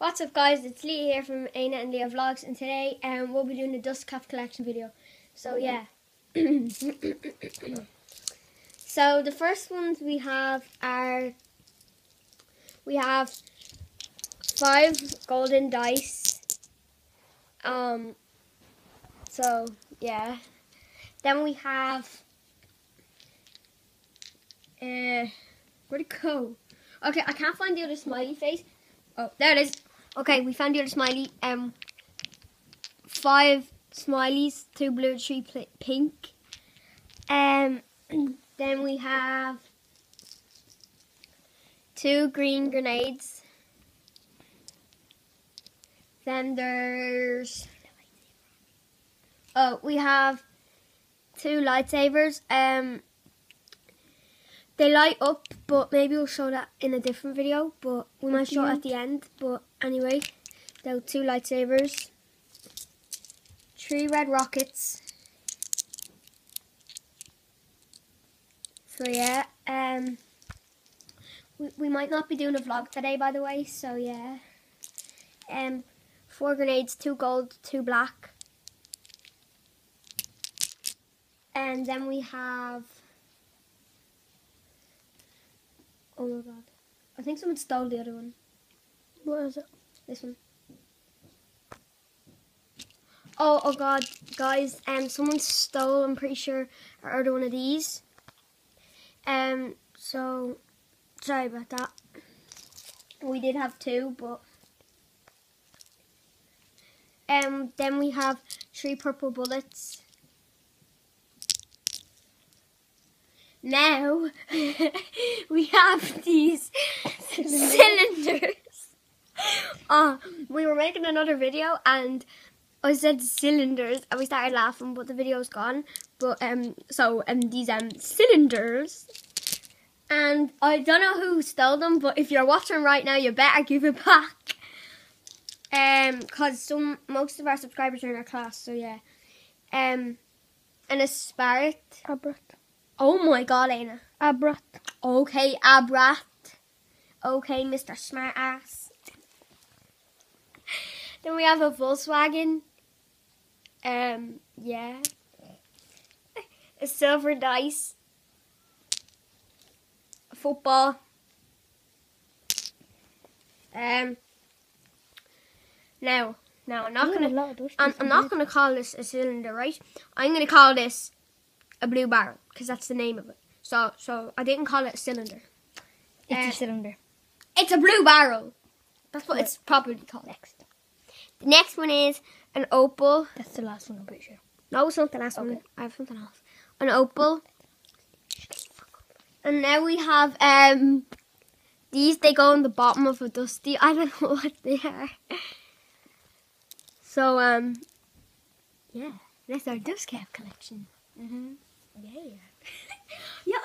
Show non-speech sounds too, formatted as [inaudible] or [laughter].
What's up guys, it's Lee here from Éanna and Leah Vlogs and today um, we'll be doing a dust cap collection video. So yeah. [coughs] so the first ones we have are, we have five golden dice. Um, so yeah. Then we have, uh, where'd it go? Okay, I can't find the other smiley face. Oh, there it is. Okay, we found the other smiley. Um, five smileys, two blue, three pink. Um, [clears throat] then we have two green grenades. Then there's oh, we have two lightsabers. Um, they light up, but maybe we'll show that in a different video. But we might show it at the end. But anyway, there are two lightsabers, three red rockets. So yeah, um, we, we might not be doing a vlog today, by the way. So yeah, um, four grenades, two gold, two black, and then we have Oh my god. I think someone stole the other one. What is it? This one. Oh, oh god, guys, um, someone stole, I'm pretty sure, our other one of these. Um, so, sorry about that. We did have two, but... Um, then we have three purple bullets. Now [laughs] we have these cylinders. Uh, we were making another video and I said cylinders and we started laughing but the video's gone. But um so um these um cylinders and I don't know who stole them but if you're watching right now you better give it back. Um cause some most of our subscribers are in our class so yeah. Um and a sparret. Abrat. Oh my god, Éanna. Abrat. Okay, Abrat. Okay, Mr. Smartass. [laughs] then we have a Volkswagen. Um, yeah. A silver dice. A football. Um. Now, now I'm not gonna. I'm, I'm not gonna call this a cylinder, right? I'm gonna call this a blue barrel because that's the name of it. So so I didn't call it a cylinder. It's uh, a cylinder. It's a blue barrel. That's what, what it's properly called. Next. The next one is an opal. That's the last one, I'm pretty sure. No, it's not the last okay. one. I have something else. An opal. And now we have um these they go on the bottom of a dusty. [laughs] I don't know what they are. So um yeah, that's our dust cap collection. Mm-hmm. Yeah.